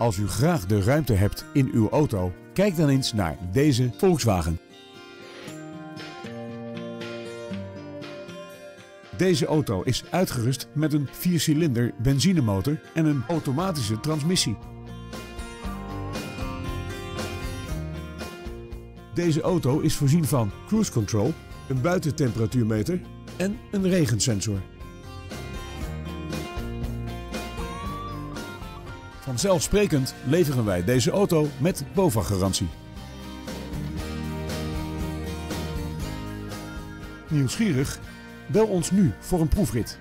Als u graag de ruimte hebt in uw auto, kijk dan eens naar deze Volkswagen. Deze auto is uitgerust met een 4-cilinder benzinemotor en een automatische transmissie. Deze auto is voorzien van cruise control, een buitentemperatuurmeter en een regensensor. Vanzelfsprekend leveren wij deze auto met BOVAG-garantie. Nieuwsgierig? Bel ons nu voor een proefrit.